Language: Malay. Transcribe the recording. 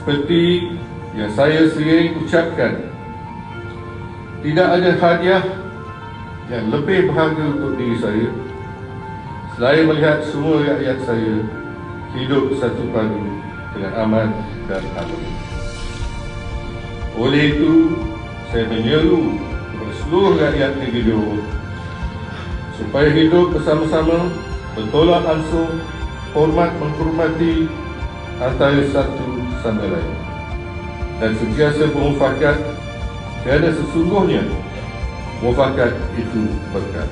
Seperti yang saya sering ucapkan, tidak ada hadiah yang lebih berharga untuk diri saya selain melihat semua rakyat saya hidup satu padu dengan aman dan harmoni. Oleh itu, saya menyeru kepada seluruh rakyat negeri supaya hidup bersama-sama, bertolak ansur, hormat menghormati antara satu sama lain dan sentiasa bermufakat kerana sesungguhnya mufakat itu berkat.